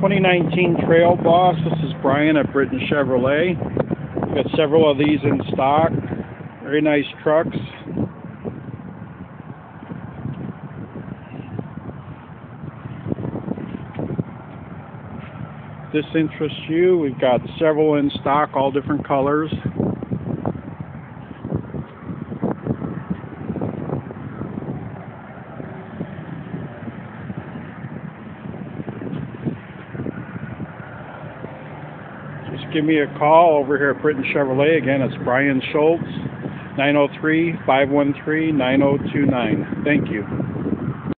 2019 Trail Boss. This is Brian at Britain Chevrolet. We've got several of these in stock. Very nice trucks. If this interests you, we've got several in stock, all different colors. Just give me a call over here at Britain Chevrolet. Again, it's Brian Schultz, 903 513 9029. Thank you.